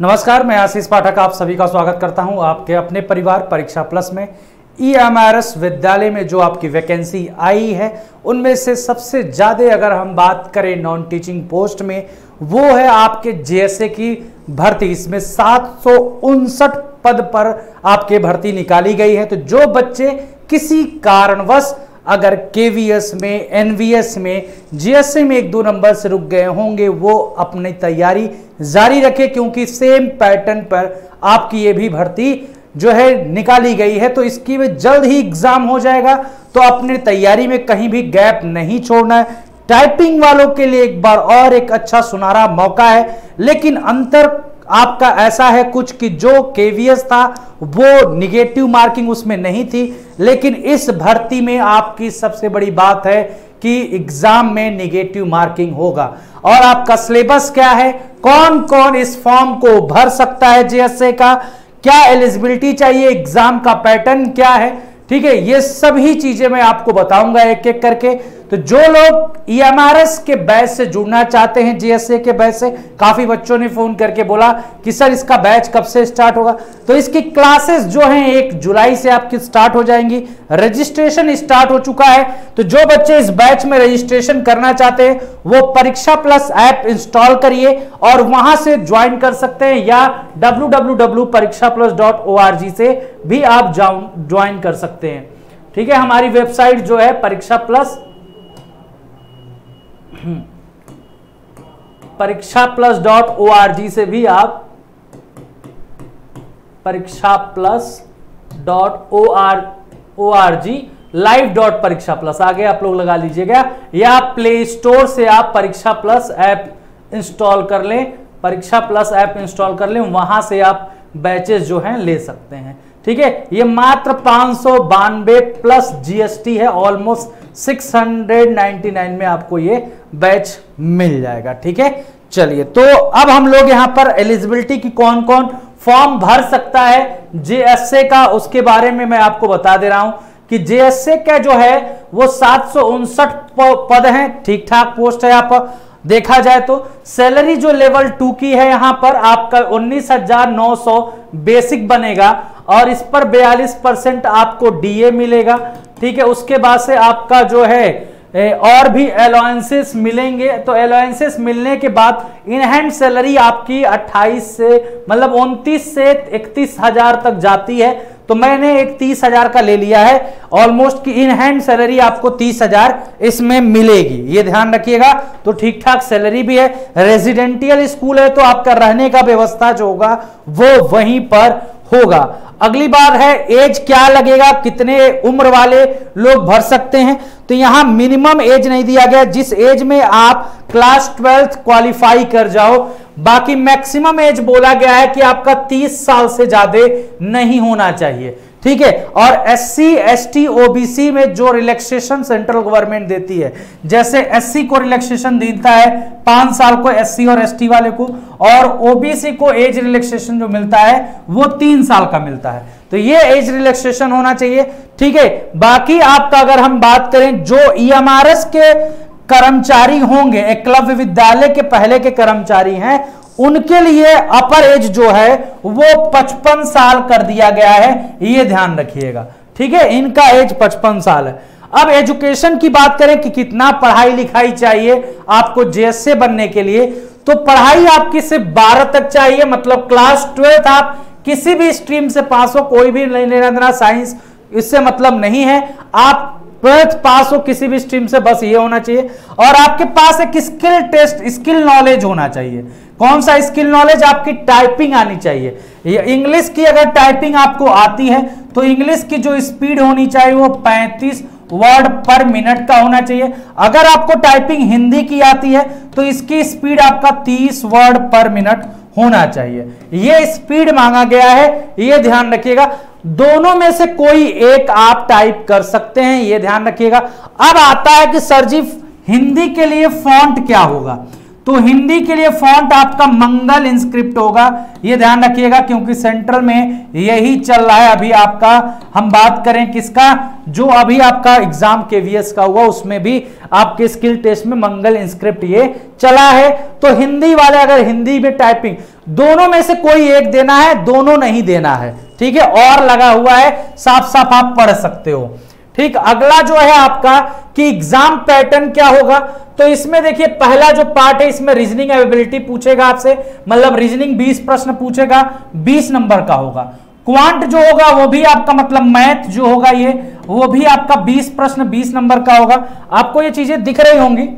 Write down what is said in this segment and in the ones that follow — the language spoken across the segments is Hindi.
नमस्कार, मैं आशीष पाठक, आप सभी का स्वागत करता हूँ आपके अपने परिवार परीक्षा प्लस में। ईएमआरएस विद्यालय में जो आपकी वैकेंसी आई है, उनमें से सबसे ज़्यादा अगर हम बात करें नॉन टीचिंग पोस्ट में, वो है आपके जेएसए की भर्ती। इसमें सात सौ उनसठ पद पर आपके भर्ती निकाली गई है। तो जो बच्चे किसी कारणवश अगर केवीएस में एनवीएस में जीएसए में एक दो नंबर से रुक गए होंगे, वो अपनी तैयारी जारी रखे, क्योंकि सेम पैटर्न पर आपकी ये भी भर्ती जो है निकाली गई है तो इसकी में जल्द ही एग्ज़ाम हो जाएगा। तो अपने तैयारी में कहीं भी गैप नहीं छोड़ना है। टाइपिंग वालों के लिए एक बार और एक अच्छा सुनहरा मौका है, लेकिन अंतर आपका ऐसा है कुछ कि जो केवीएस था, वो निगेटिव मार्किंग उसमें नहीं थी, लेकिन इस भर्ती में आपकी सबसे बड़ी बात है कि एग्ज़ाम में निगेटिव मार्किंग होगा। और आपका सिलेबस क्या है? कौन कौन इस फॉर्म को भर सकता है जेएसए का? क्या एलिजिबिलिटी चाहिए? एग्ज़ाम का पैटर्न क्या है? ठीक है, ये सभी चीज़ें मैं आपको बताऊँगा एक एक करके। तो जो लोग ईएमआरएस e के बैच से जुड़ना चाहते हैं जीएसए के बैच से, काफ़ी बच्चों ने फ़ोन करके बोला कि सर इसका बैच कब से स्टार्ट होगा? तो इसकी क्लासेस जो हैं, एक जुलाई से आपकी स्टार्ट हो जाएँगी। रजिस्ट्रेशन स्टार्ट हो चुका है। तो जो बच्चे इस बैच में रजिस्ट्रेशन करना चाहते हैं, वो परीक्षा प्लस ऐप इंस्टॉल करिए और वहाँ से ज्वाइन कर सकते हैं या डब्ल्यू परीक्षा प्लस डॉट ओ से भी आप ज्वाइन कर सकते हैं। ठीक है, हमारी वेबसाइट जो है, Pariksha plus Pariksha plus dot O R G से भी आप Pariksha plus dot O R O R G live dot Pariksha plus, आगे आप लोग लगा लीजिएगा, या प्ले स्टोर से आप परीक्षा प्लस ऐप इंस्टॉल कर लें, परीक्षा प्लस ऐप इंस्टॉल कर लें, वहाँ से आप बैचेस जो हैं ले सकते हैं। ठीक है, ये मात्र पाँच सौ बानवे प्लस जीएसटी है ऑलमोस्ट 699 में आपको ये बैच मिल जाएगा, ठीक है? चलिए तो अब हम लोग यहाँ पर एलिजिबिलिटी की कौन कौन फॉर्म भर सकता है? जेएसए का, उसके बारे में मैं आपको बता दे रहा हूँ कि जेएसए का जो है, वो सात सौ उनसठ पद हैं ठीक ठाक पोस्ट है आप देखा जाए तो सैलरी जो लेवल टू की है यहाँ पर, आपका उन्नीस हज़ार नौ सौ बेसिक बनेगा और इस पर 42 परसेंट आपको डीए मिलेगा। ठीक है, उसके बाद से आपका जो है और भी अलाउंसेस मिलेंगे। तो अलाउंसेस मिलने के बाद इन हैंड सैलरी आपकी 28 से मतलब 29 से इकतीस हज़ार तक जाती है। तो मैंने एक तीस हज़ार का ले लिया है। ऑलमोस्ट की इन हैंड सैलरी आपको तीस हज़ार इसमें मिलेगी। ये ध्यान रखिएगा तो ठीक ठाक सैलरी भी है। रेजिडेंटियल स्कूल है तो आपका रहने का व्यवस्था जो होगा, वो वहीं पर होगा। अगली बार है एज क्या लगेगा, कितने उम्र वाले लोग भर सकते हैं? तो यहाँ मिनिमम एज नहीं दिया गया। जिस एज में आप क्लास ट्वेल्थ क्वालिफाई कर जाओ, बाकी मैक्सिमम एज बोला गया है कि आपका 30 साल से ज़्यादा नहीं होना चाहिए। ठीक है? और S C S T OBC में जो रिलैक्सेशन सेंट्रल गवर्नमेंट देती है, जैसे एससी को रिलैक्सेशन देता है, पाँच साल को एससी और एसटी वाले को, और ओबीसी को एज रिलैक्सेशन जो मिलता है, वो तीन साल का मिलता है। तो ये एज रिलैक्सेशन होना चाहिए, ठीक है? बाकी आपका अगर हम बात करें जो ईएमआरएस e के कर्मचारी होंगे एकलव्य विद्यालय के पहले के कर्मचारी हैं, उनके लिए अपर एज जो है, वो 55 साल कर दिया गया है, ये ध्यान रखिएगा। ठीक है? इनका एज 55 साल है। अब एजुकेशन की बात करें कि कितना पढ़ाई लिखाई चाहिए आपको जेएसए बनने के लिए तो पढ़ाई आपकी सिर्फ़ 12 तक चाहिए मतलब क्लास ट्वेल्थ आप किसी भी स्ट्रीम से पास हो, कोई भी लेना देना साइंस इससे मतलब नहीं है। आप ट्वेल्थ पास हो किसी भी स्ट्रीम से, बस ये होना चाहिए। और आपके पास एक स्किल टेस्ट स्किल नॉलेज होना चाहिए। कौन सा स्किल नॉलेज आपकी टाइपिंग आनी चाहिए। इंग्लिश की अगर टाइपिंग आपको आती है तो इंग्लिश की जो स्पीड होनी चाहिए वो 35 वर्ड पर मिनट का होना चाहिए। अगर आपको टाइपिंग हिंदी की आती है तो इसकी स्पीड आपका 30 वर्ड पर मिनट होना चाहिए। ये स्पीड मांगा गया है, ये ध्यान रखिएगा। दोनों में से कोई एक आप टाइप कर सकते हैं, ये ध्यान रखिएगा। अब आता है कि सर जी, हिंदी के लिए फॉन्ट क्या होगा? तो हिंदी के लिए फॉन्ट आपका मंगल इंस्क्रिप्ट होगा। ये ध्यान रखिएगा, क्योंकि सेंट्रल में यही चल रहा है। अभी आपका, हम बात करें किसका? जो अभी आपका एग्ज़ाम केवीएस का हुआ, उसमें भी आपके स्किल टेस्ट में मंगल इंस्क्रिप्ट ये चला है। तो हिंदी वाले, अगर हिंदी में टाइपिंग दोनों में से कोई एक देना है, दोनों नहीं देना है। ठीक है? और लगा हुआ है साफ़ साफ़ आप पढ़ सकते हो। ठीक, अगला जो है आपका कि एग्ज़ाम पैटर्न क्या होगा? तो इसमें देखिए, पहला जो पार्ट है, इसमें रीजनिंग एबिलिटी पूछेगा आपसे। मतलब रीजनिंग 20 प्रश्न पूछेगा 20 नंबर का होगा। क्वांट जो होगा, वो भी आपका मतलब मैथ जो होगा ये, वो भी आपका 20 प्रश्न 20 नंबर का होगा। आपको ये चीज़ें दिख रही होंगी।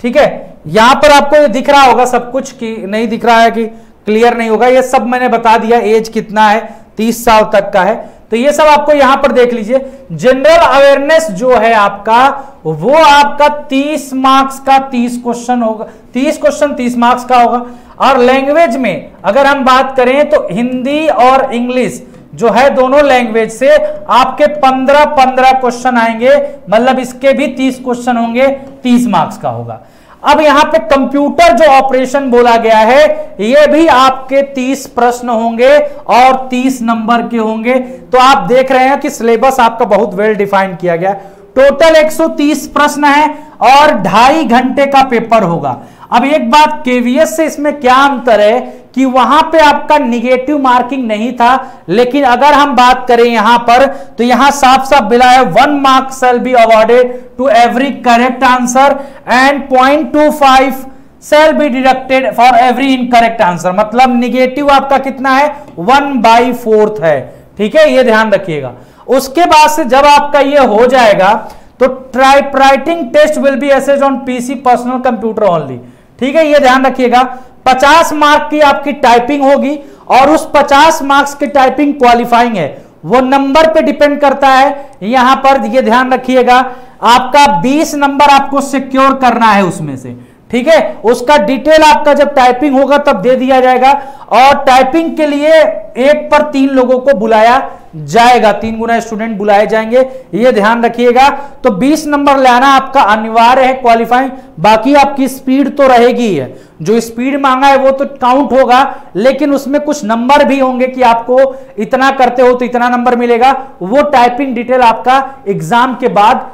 ठीक है? यहाँ पर आपको ये दिख रहा होगा सब कुछ कि नहीं दिख रहा है कि क्लियर नहीं होगा। ये सब मैंने बता दिया, एज कितना है, तीस साल तक का है। तो ये सब आपको यहाँ पर देख लीजिए। जनरल अवेयरनेस जो है आपका, वो आपका 30 मार्क्स का 30 क्वेश्चन होगा। 30 क्वेश्चन 30 मार्क्स का होगा। और लैंग्वेज में अगर हम बात करें तो हिंदी और इंग्लिश जो है दोनों लैंग्वेज से आपके 15 15 क्वेश्चन आएँगे। मतलब इसके भी 30 क्वेश्चन होंगे 30 मार्क्स का होगा। अब यहाँ पे कंप्यूटर जो ऑपरेशन बोला गया है, ये भी आपके 30 प्रश्न होंगे और 30 नंबर के होंगे। तो आप देख रहे हैं कि सिलेबस आपका बहुत वेल डिफाइन किया गया। टोटल 130 प्रश्न है और ढाई घंटे का पेपर होगा। अब एक बात केवीएस से इसमें क्या अंतर है कि वहाँ पे आपका निगेटिव मार्किंग नहीं था, लेकिन अगर हम बात करें यहाँ पर तो यहाँ साफ़ साफ़ बिला है one mark shall be awarded to every correct answer and point two five shall be deducted for every incorrect answer मतलब निगेटिव आपका कितना है? वन बाई फोर्थ है। ठीक है? ये ध्यान रखिएगा। उसके बाद से जब आपका ये हो जाएगा तो type writing test will be assessed on PC personal computer only ठीक है, ये ध्यान रखिएगा। 50 मार्क की आपकी टाइपिंग होगी और उस 50 मार्क्स की टाइपिंग क्वालिफाइंग है। वो नंबर पे डिपेंड करता है। यहाँ पर ये ध्यान रखिएगा, आपका 20 नंबर आपको सिक्योर करना है उसमें से। ठीक है? उसका डिटेल आपका जब टाइपिंग होगा, तब दे दिया जाएगा। और टाइपिंग के लिए एक पर तीन लोगों को बुलाया जाएगा। तीन गुना स्टूडेंट बुलाए जाएँगे। ये ध्यान रखिएगा। तो 20 नंबर लाना आपका अनिवार्य है क्वालिफाइंग बाकी आपकी स्पीड तो रहेगी है जो स्पीड मांगा है, वो तो काउंट होगा। लेकिन उसमें कुछ नंबर भी होंगे कि आपको इतना करते हो तो इतना नंबर मिलेगा। वो टाइपिंग डिटेल आपका एग्ज़ाम के बाद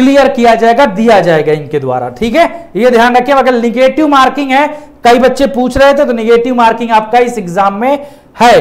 क्लियर किया जाएगा, दिया जाएगा इनके द्वारा, ठीक है? ये ध्यान रखिए, अगर निगेटिव मार्किंग है, कई बच्चे पूछ रहे थे तो निगेटिव मार्किंग आपका इस एग्ज़ाम में है।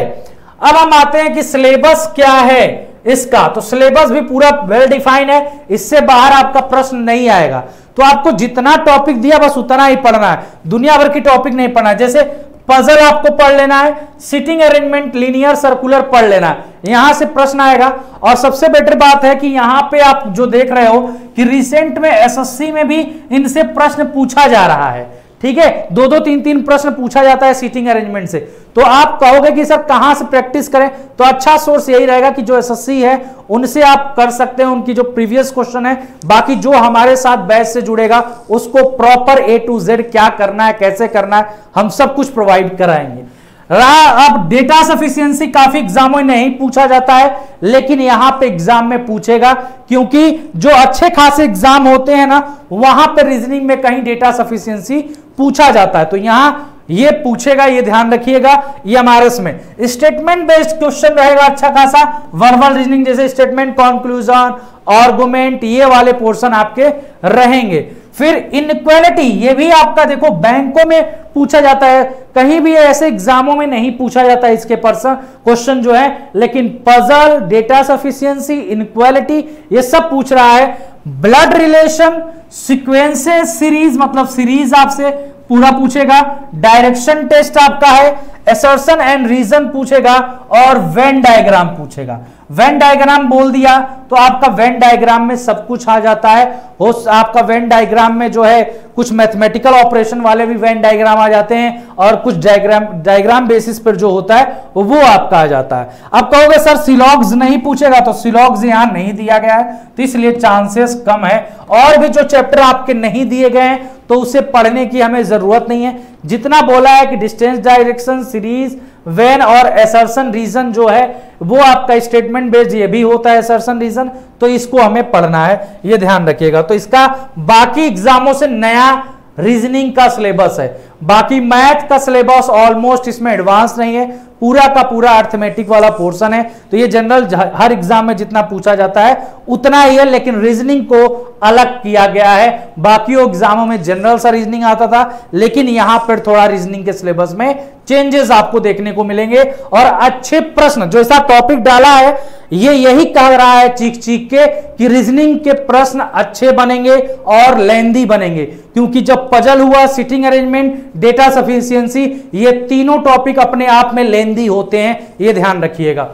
अब हम आते हैं कि सिलेबस क्या है इसका। तो सिलेबस भी पूरा वेल डिफाइन है, इससे बाहर आपका प्रश्न नहीं आएगा। तो आपको जितना टॉपिक दिया, बस उतना ही पढ़ना है। दुनिया भर की टॉपिक नहीं पढ़ना है। जैसे पजल आपको पढ़ लेना है सिटिंग अरेंजमेंट लीनियर सर्कुलर पढ़ लेना है। यहाँ से प्रश्न आएगा, और सबसे बेटर बात है कि यहाँ पे आप जो देख रहे हो कि रिसेंट में एसएससी में भी इनसे प्रश्न पूछा जा रहा है। ठीक है? दो दो, तीन तीन प्रश्न पूछा जाता है सीटिंग अरेंजमेंट से। तो आप कहोगे कि सर, कहाँ से प्रैक्टिस करें? तो अच्छा सोर्स यही रहेगा कि जो एसएससी है, उनसे आप कर सकते हैं, उनकी जो प्रीवियस क्वेश्चन है, बाकी जो हमारे साथ बैच से जुड़ेगा, उसको प्रॉपर ए टू जेड क्या करना है, कैसे करना है, हम सब कुछ प्रोवाइड कराएँगे। रहा, अब डेटा सफिशियंसी काफ़ी एग्जामों में नहीं पूछा जाता है, लेकिन यहाँ पे एग्ज़ाम में पूछेगा, क्योंकि जो अच्छे खासे एग्ज़ाम होते हैं ना, वहाँ पे रीजनिंग में कहीं डेटा सफिशियंसी पूछा जाता है। तो यहाँ ये पूछेगा, ये ध्यान रखिएगा एमआरएस में स्टेटमेंट बेस्ड क्वेश्चन रहेगा अच्छा खासा। वर्बल रीजनिंग जैसे स्टेटमेंट कंक्लूजन आर्गुमेंट ये वाले पोर्शन आपके रहेंगे। फिर इनक्वालिटी ये भी आपका देखो, बैंकों में पूछा जाता है। कहीं भी ऐसे एग्जामों में नहीं पूछा जाता है इसके पर्सन क्वेश्चन जो है। लेकिन पजल डेटा सफिशियंसी इनक्वालिटी ये सब पूछ रहा है। ब्लड रिलेशन सिक्वेंसेस सीरीज़ मतलब सीरीज़ आपसे पूरा पूछेगा डायरेक्शन टेस्ट आपका है एसर्सन एंड रीजन पूछेगा और वेन डायग्राम पूछेगा। वेन डायग्राम बोल दिया तो आपका वेन डायग्राम में सब कुछ आ जाता है। हो आपका वेन डायग्राम में जो है, कुछ मैथमेटिकल ऑपरेशन वाले भी वेन डायग्राम आ जाते हैं और कुछ डायग्राम डायग्राम बेसिस पर जो होता है, वो आपका आ जाता है। अब कहोगे, सर सिलॉग्स नहीं पूछेगा तो सिलॉग्स यहाँ नहीं दिया गया है तो इसलिए चांसेस कम है। और भी जो चैप्टर आपके नहीं दिए गए हैं तो उसे पढ़ने की हमें ज़रूरत नहीं है। जितना बोला है कि डिस्टेंस डायरेक्शन सीरीज़ वेन और एसर्सन रीजन जो है, वो आपका स्टेटमेंट बेस्ड ये भी होता है एसर्सन रीजन तो इसको हमें पढ़ना है, ये ध्यान रखिएगा। तो इसका बाकी एग्जामों से नया रीजनिंग का सिलेबस है। बाकी मैथ का सिलेबस ऑलमोस्ट इसमें एडवांस नहीं है, पूरा का पूरा अर्थमेटिक वाला पोर्शन है। तो ये जनरल हर एग्ज़ाम में जितना पूछा जाता है, उतना ही है, लेकिन रीजनिंग को अलग किया गया है। बाकी एग्जामों में जनरल सा रीजनिंग आता था, लेकिन यहाँ पर थोड़ा रीजनिंग के सिलेबस में चेंजेस आपको देखने को मिलेंगे। और अच्छे प्रश्न, जो ऐसा टॉपिक डाला है, ये यही कह रहा है चीख चीख के कि रीजनिंग के प्रश्न अच्छे बनेंगे और लेंदी बनेंगे। क्योंकि जब पजल हुआ सिटिंग अरेंजमेंट डेटा सफिशियंसी ये तीनों टॉपिक अपने आप में लेंदी होते हैं, ये ध्यान रखिएगा।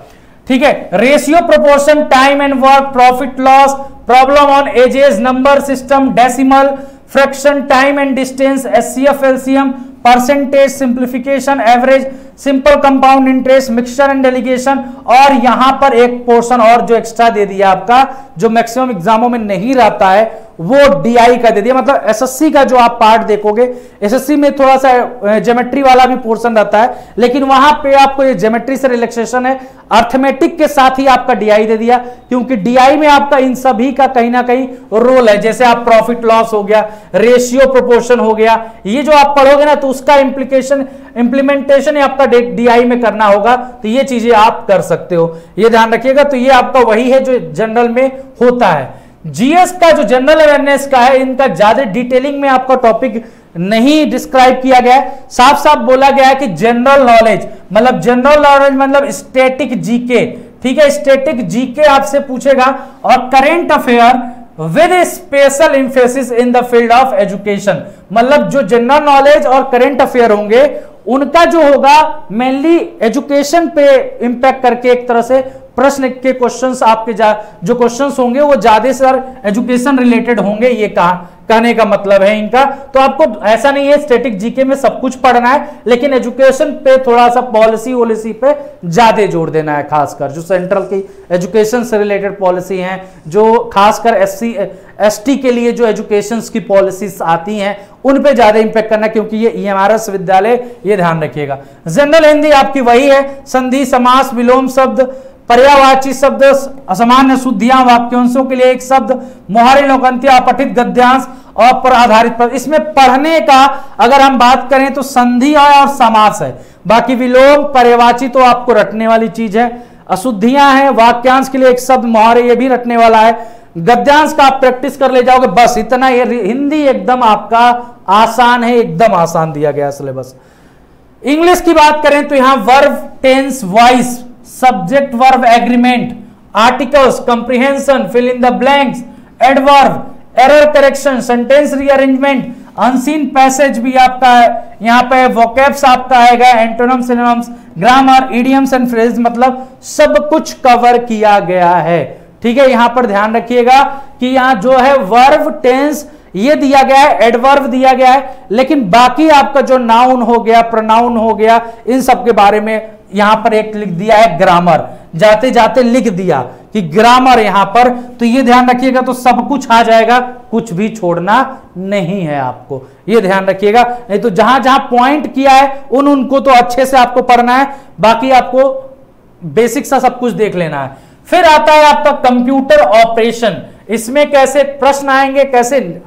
ठीक है? Ratio proportion time and work profit loss problem on ages number system decimal fraction time and distance S C F LCM percentage simplification average simple compound interest mixture and delegation और यहाँ पर एक पोर्शन और जो एक्स्ट्रा दे दिया आपका, जो मैक्सिमम एग्जामों में नहीं रहता है वो डीआई का दे दिया। मतलब एसएससी का जो आप पार्ट देखोगे एसएससी में थोड़ा सा ज्योमेट्री वाला भी पोर्शन रहता है, लेकिन वहाँ पे आपको ये ज्योमेट्री से रिलैक्सेशन है। अर्थमेटिक के साथ ही आपका डीआई दे दिया, क्योंकि डीआई में आपका इन सभी का कहीं ना कहीं रोल है। जैसे आप प्रॉफिट लॉस हो गया रेशियो प्रोपोर्शन हो गया, ये जो आप पढ़ोगे ना तो उसका इंप्लीकेशन इंप्लीमेंटेशन आपका डीआई में करना होगा। तो ये चीज़ें आप कर सकते हो। ये ध्यान रखिएगा तो ये आपका वही है जो जनरल में होता है। जीएस का जो जनरल अवेयरनेस का है इनका ज़्यादा डिटेलिंग में आपका टॉपिक नहीं डिस्क्राइब किया गया साफ़ साफ़ बोला गया है कि जनरल नॉलेज मतलब जनरल नॉलेज मतलब स्टेटिक जीके ठीक है? स्टेटिक जीके आपसे पूछेगा, और current affair with special emphasis in the field of education मतलब जो जनरल नॉलेज और करेंट अफेयर होंगे, उनका जो होगा मेनली एजुकेशन पे इंपैक्ट करके एक तरह से प्रश्न के क्वेश्चंस आपके जा, जो क्वेश्चंस होंगे, वो ज़्यादा सर एजुकेशन रिलेटेड होंगे, ये कहा, कहने का मतलब है इनका। तो आपको ऐसा नहीं है स्टेटिक जीके में सब कुछ पढ़ना है, लेकिन एजुकेशन पे थोड़ा सा पॉलिसी वॉलिसी पे ज़्यादा ज़ोर देना है, खासकर जो सेंट्रल की एजुकेशन से रिलेटेड पॉलिसी हैं, जो खासकर एस सी एस टी के लिए जो एजुकेशन की पॉलिसीज़ आती हैं, उन पे ज़्यादा इंपैक्ट करना क्योंकि ये ई विद्यालय, ये ध्यान रखिएगा। जनरल हिंदी आपकी वही है, संधि, समास, विलोम शब्द पर्यावाची शब्द, असामान्य शुद्धियाँ वाक्यांशों के लिए एक शब्द, मोहरे लोकंत्य अपठित गद्यांश और पर। आधारित पर इसमें पढ़ने का अगर हम बात करें तो संधि है और समास है। बाकी विलोम, पर्यावाची तो आपको रटने वाली चीज़ है। अशुद्धियाँ हैं, वाक्यांश के लिए एक शब्द, मोहरे ये भी रटने वाला है। गद्यांश का आप प्रैक्टिस कर ले जाओगे, बस इतना ये हिंदी एकदम आपका आसान है, एकदम आसान दिया गया सिलेबस। इंग्लिश की बात करें तो यहाँ verb tense voice subject verb agreement articles comprehension fill in the blanks adverb error correction sentence rearrangement unseen passage भी आपका है, यहाँ पे वोकेब्स आपका आएगा antonym synonyms grammar idioms and phrase मतलब सब कुछ कवर किया गया है। ठीक है, यहाँ पर ध्यान रखिएगा कि यहाँ जो है वर्ब टेंस ये दिया गया है एडवर्ब दिया गया है, लेकिन बाकी आपका जो नाउन हो गया प्रोनाउन हो गया, इन सब के बारे में यहाँ पर एक लिख दिया है ग्रामर। जाते जाते लिख दिया कि ग्रामर यहाँ पर तो ये ध्यान रखिएगा तो सब कुछ आ जाएगा, कुछ भी छोड़ना नहीं है आपको। ये ध्यान रखिएगा, नहीं तो जहाँ जहाँ पॉइंट किया है, उन उनको तो अच्छे से आपको पढ़ना है, बाकी आपको बेसिक सा सब कुछ देख लेना है। फिर आता है आपका कंप्यूटर ऑपरेशन इसमें कैसे प्रश्न आएँगे, कैसे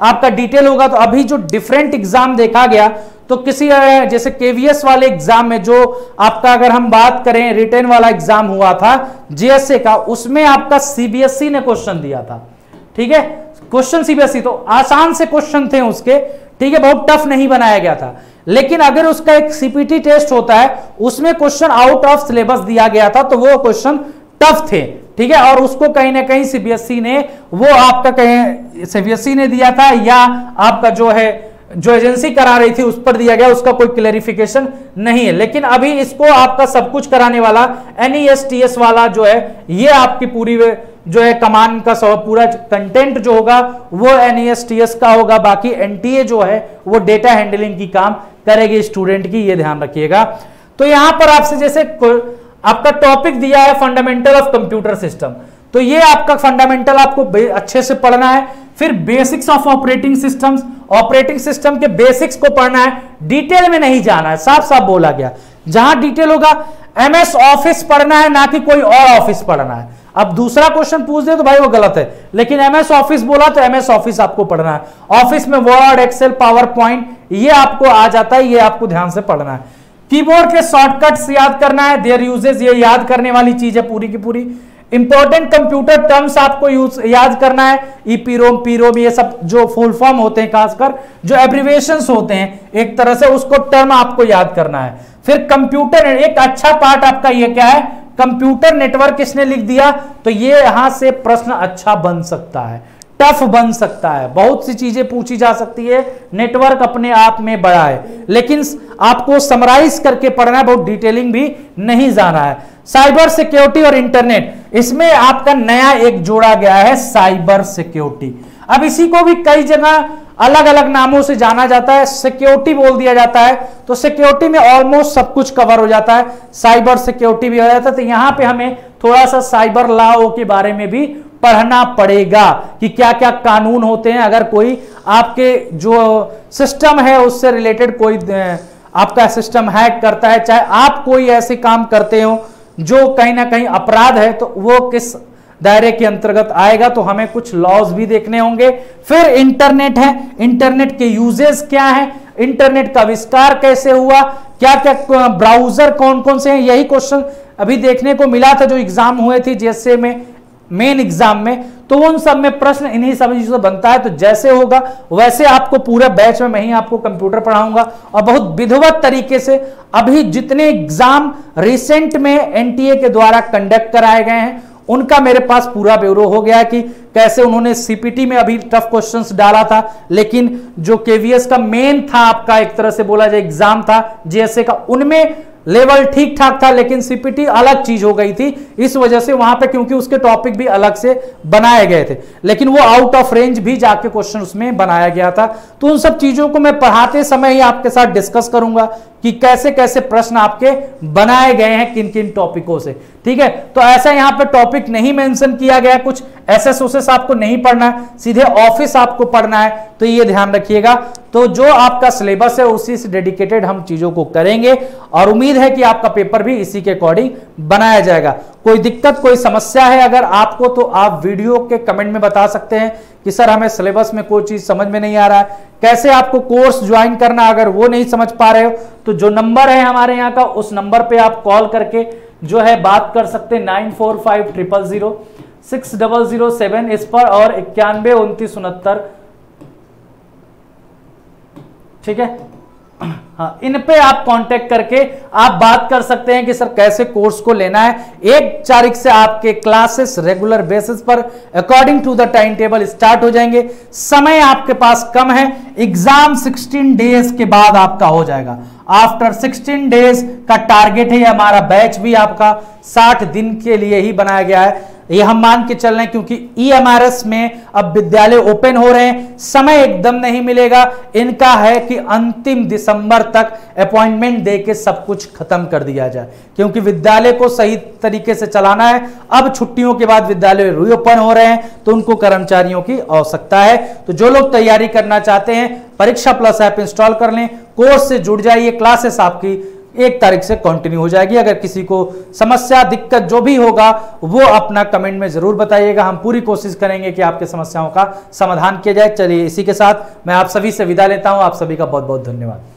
आपका डिटेल होगा तो अभी जो डिफरेंट एग्ज़ाम देखा गया तो किसी जैसे केवीएस वाले एग्ज़ाम में जो आपका अगर हम बात करें रिटर्न वाला एग्ज़ाम हुआ था जीएसए का, उसमें आपका सीबीएसई ने क्वेश्चन दिया था। ठीक है? क्वेश्चन सीबीएसई तो आसान से क्वेश्चन थे उसके। ठीक है? बहुत टफ नहीं बनाया गया था। लेकिन अगर उसका एक सीपीटी टेस्ट होता है, उसमें क्वेश्चन आउट ऑफ़ सिलेबस दिया गया था तो वो क्वेश्चन टफ थे। ठीक है? और उसको कहीं ना कहीं सीबीएसई ने, वो आपका कहीं सीबीएसई ने दिया था, या आपका जो है जो एजेंसी करा रही थी, उस पर दिया गया, उसका कोई क्लेरिफिकेशन नहीं है। लेकिन अभी इसको आपका सब कुछ कराने वाला एनईएसटीएस e वाला जो है, ये आपकी पूरी जो है, कमान का सब, पूरा कंटेंट जो होगा, वो एनईएसटीएस e का होगा। बाकी एनटीए जो है, वो डेटा हैंडलिंग की काम करेगी स्टूडेंट की, ये ध्यान रखिएगा। तो यहाँ पर आपसे जैसे आपका टॉपिक दिया है फंडामेंटल ऑफ़ कंप्यूटर सिस्टम तो ये आपका फंडामेंटल आपको अच्छे से पढ़ना है। फिर basics of operating systems operating system के बेसिक्स को पढ़ना है। डिटेल में नहीं जाना है साफ़ साफ़ बोला गया। जहाँ डिटेल होगा एमएस ऑफ़िस पढ़ना है, ना कि कोई और ऑफ़िस पढ़ना है। अब दूसरा क्वेश्चन पूछ दे तो भाई वो गलत है। लेकिन एमएस ऑफ़िस बोला तो एमएस ऑफ़िस आपको पढ़ना है। ऑफ़िस में वर्ड एक्सेल पावर पॉइंट ये आपको आ जाता है, ये आपको ध्यान से पढ़ना है। कीबोर्ड के शॉर्टकट्स याद करना है। देयर यूजेस ये याद करने वाली चीज़ है पूरी की पूरी। इंपॉर्टेंट कंप्यूटर टर्म्स आपको यूज़ याद करना है। ईपीरोम पीरोम ये सब जो फुल फॉर्म होते हैं, खासकर जो एब्रीवेशन होते हैं, एक तरह से उसको टर्म आपको याद करना है। फिर कंप्यूटर एक अच्छा पार्ट आपका ये क्या है? कंप्यूटर नेटवर्क किसने लिख दिया? तो ये यहाँ से प्रश्न अच्छा बन सकता है। टफ बन सकता है। बहुत सी चीज़ें पूछी जा सकती है नेटवर्क अपने आप में बड़ा है। लेकिन आपको समराइज करके पढ़ना है, बहुत डिटेलिंग भी नहीं जाना है। साइबर सिक्योरिटी और इंटरनेट इसमें आपका नया एक जोड़ा गया है साइबर सिक्योरिटी अब इसी को भी कई जगह अलग अलग नामों से जाना जाता है। सिक्योरिटी बोल दिया जाता है तो सिक्योरिटी में ऑलमोस्ट सब कुछ कवर हो जाता है। साइबर सिक्योरिटी भी हो जाता है तो यहाँ पे हमें थोड़ा सा साइबर लॉ के बारे में भी पढ़ना पड़ेगा कि क्या क्या कानून होते हैं। अगर कोई आपके जो सिस्टम है, उससे रिलेटेड कोई आपका सिस्टम हैक करता है, चाहे आप कोई ऐसे काम करते हो जो कहीं ना कहीं अपराध है तो वो किस दायरे के अंतर्गत आएगा तो हमें कुछ लॉज भी देखने होंगे। फिर इंटरनेट है। इंटरनेट के यूजेस क्या है? इंटरनेट का आविष्कार कैसे हुआ? क्या क्या ब्राउज़र कौन कौन से हैं? यही क्वेश्चन अभी देखने को मिला था, जो एग्ज़ाम हुए थे जैसे में मेन एग्ज़ाम में तो उन सब में प्रश्न इन्हीं सब चीज़ों से बनता है तो जैसे होगा, वैसे आपको पूरे बैच में मैं ही आपको कंप्यूटर पढ़ाऊँगा। और बहुत विधिवत तरीके से अभी जितने एग्ज़ाम रिसेंट में एनटीए के द्वारा कंडक्ट कराए गए हैं, उनका मेरे पास पूरा ब्यूरो हो गया कि कैसे उन्होंने सीपीटी में अभी टफ क्वेश्चंस डाला था। लेकिन जो केवीएस का मेन था, आपका एक तरह से बोला जाए एग्ज़ाम था जीएसए का, उनमें लेवल ठीक ठाक था, लेकिन सीपीटी अलग चीज़ हो गई थी। इस वजह से वहाँ पे क्योंकि उसके टॉपिक भी अलग से बनाए गए थे। लेकिन वो आउट ऑफ़ रेंज भी जाके क्वेश्चन उसमें बनाया गया था। तो उन सब चीज़ों को मैं पढ़ाते समय ही आपके साथ डिस्कस करूँगा। कि कैसे कैसे प्रश्न आपके बनाए गए हैं, किन किन टॉपिकों से। ठीक है? तो ऐसा यहाँ पे टॉपिक नहीं मेंशन किया गया कुछ ऐसे सोर्सेस आपको नहीं पढ़ना है, सीधे ऑफ़िस आपको पढ़ना है तो ये ध्यान रखिएगा। तो जो आपका सिलेबस है, उसी से डेडिकेटेड हम चीज़ों को करेंगे, और उम्मीद है कि आपका पेपर भी इसी के अकॉर्डिंग बनाया जाएगा। कोई दिक्कत, कोई समस्या है अगर आपको तो आप वीडियो के कमेंट में बता सकते हैं कि सर, हमें सिलेबस में कोई चीज़ समझ में नहीं आ रहा है। कैसे आपको कोर्स ज्वाइन करना अगर वो नहीं समझ पा रहे हो? तो जो नंबर है हमारे यहाँ का, उस नंबर पे आप कॉल करके जो है बात कर सकते nine four five triple zero, six double zero seven इस पर और इक्यानवे उनतीस उनहत्तर। ठीक है? हाँ इन पे आप कांटेक्ट करके आप बात कर सकते हैं कि सर, कैसे कोर्स को लेना है। एक तारीख से आपके क्लासेस रेगुलर बेसिस पर according to the time table start हो जाएँगे। समय आपके पास कम है। एग्ज़ाम 16 डेज़ के बाद आपका हो जाएगा। आफ्टर 16 डेज़ का टारगेट है हमारा बैच भी आपका 60 दिन के लिए ही बनाया गया है। ये हम मान के चल रहे हैं क्योंकि ईएमआरएस e में अब विद्यालय ओपन हो रहे हैं। समय एकदम नहीं मिलेगा। इनका है कि अंतिम दिसंबर तक अपॉइंटमेंट दे के सब कुछ खत्म कर दिया जाए। क्योंकि विद्यालय को सही तरीके से चलाना है। अब छुट्टियों के बाद विद्यालय रीओपन हो रहे हैं तो उनको कर्मचारियों की आवश्यकता है। तो जो लोग तैयारी करना चाहते हैं, परीक्षा प्लस ऐप इंस्टॉल कर लें। कोर्स से जुड़ जाइए क्लासेस आपकी एक तारीख से कंटिन्यू हो जाएगी। अगर किसी को समस्या, दिक्कत जो भी होगा, वो अपना कमेंट में ज़रूर बताइएगा। हम पूरी कोशिश करेंगे कि आपके समस्याओं का समाधान किया जाए। चलिए इसी के साथ मैं आप सभी से विदा लेता हूँ। आप सभी का बहुत बहुत धन्यवाद।